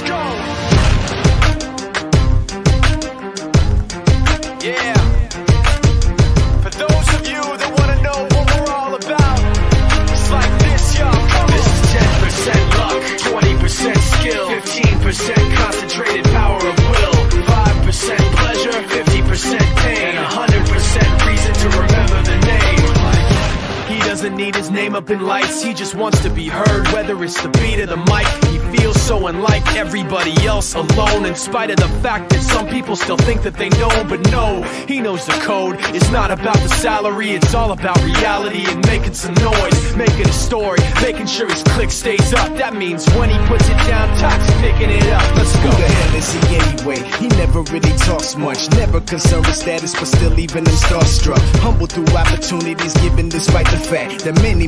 Let's go! Name up in lights, he just wants to be heard, whether it's the beat or the mic. He feels so unlike everybody else alone, in spite of the fact that some people still think that they know, but no, he knows the code. It's not about the salary, it's all about reality and making some noise, making a story, making sure his click stays up. That means when he puts it down, Tox picking it up. Let's go. Who the hell is he anyway? He never really talks much, never concerned with status, but still even him starstruck. Humble through opportunities given despite the fact that many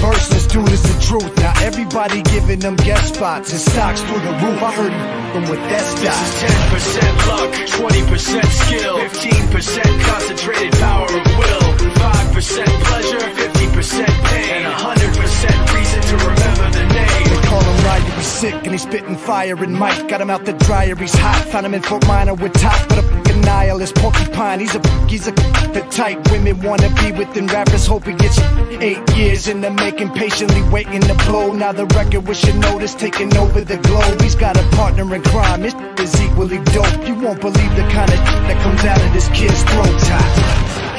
verse, this dude is the truth. Now everybody giving them guest spots, and stocks through the roof. I heard him with that This stock. is 10% luck, 20% skill, 15% concentrated power of will, 5% pleasure, 50% pain, and 100% reason to remember the name. They call him Ryu, he's sick and he's spitting fire and Mike got him out the dryer, he's hot. Found him in Fort Minor with top, but a nihilist porcupine. He's a he's a the type women wanna be within rappers. Hope he gets eight years in the making, patiently waiting to blow. Now the record with your notice taking over the globe. He's got a partner in crime, his is equally dope. You won't believe the kind of that comes out of this kid's throat.